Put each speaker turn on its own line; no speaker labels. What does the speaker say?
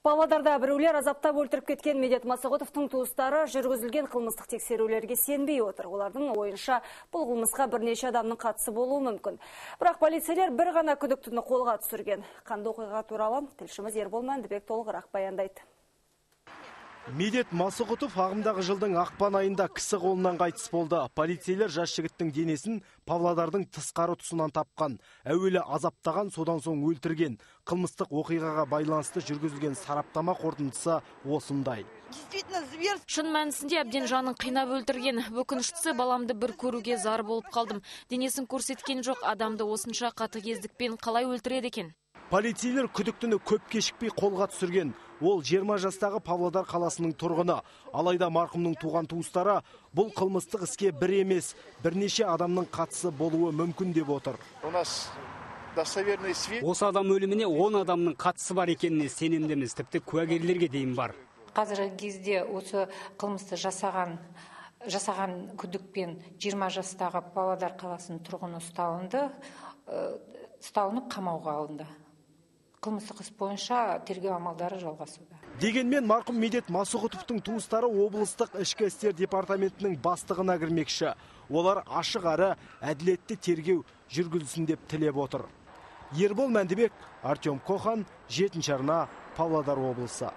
Павлодарда біреулер азаптап өлтіріп кеткен Медет Масағұтовтың туыстары жүргізілген қылмыстық тексерулерге сенбей отыр. Олардың ойынша бұл қылмысқа бірнеше адамның қатысы болуы мүмкін. Бірақ полицейлер бір ғана күдіктіні қолға түсірген. Қанды оқиға туралы тілшіміз Ербол Мәндібек толығырақ баяндайды.
Медет Масұғұтов ағымдағы жылдың ақпан айында кісі қолынан қайтыс болды. Полицейлер жас жігіттің денесін Павлодардың тысқары тұсынан тапқан. Әуелі азаптаған, содан соң өлтірген. Қылмыстық оқиғаға байланысты жүргізілген сараптама қорытындысы осындай.
Шын мәнісінде әбден жанын қинап өлтірген. Өкініштісі баламды бір көруге зар болып қалдым. Денесін көрсеткен жоқ, адамды осынша қатыгездікпен қалай өлтіреді екен?
Полицейлер күдіктіні көп кешікпей қолға түсірген. Ол 20 жастағы Павлодар қаласының тұрғыны. Алайда марқұмның туған туыстары бұл қылмыстық іске бір емес, бірнеше адамның қатысы болуы мүмкін деп отыр.
У нас достоверный свет.
Осы адам өліміне 10 адамның қатысы бар екеніне сенімдіміз, тіпті куәгерлерге дейін бар.
қазіргі кезде осы қылмысты жасаған жасаған күдікпен 20 жастағы павлодар қаласының тұрғыны ұсталынды ұсталынып қамауға алынды қылмыстық іс бойынша тергеу амалдары жалғасуда
Дегенмен марқұм Медет Масұғытовтың туыстары облыстық ішкі істер департаментінің бастығына кірмекші. Олар ашық ары әділетті тергеу жүргізілсін деп тілеп отыр. Ербол Мәндібек, Артем Кохан, жетінші арна, Павлодар облысы.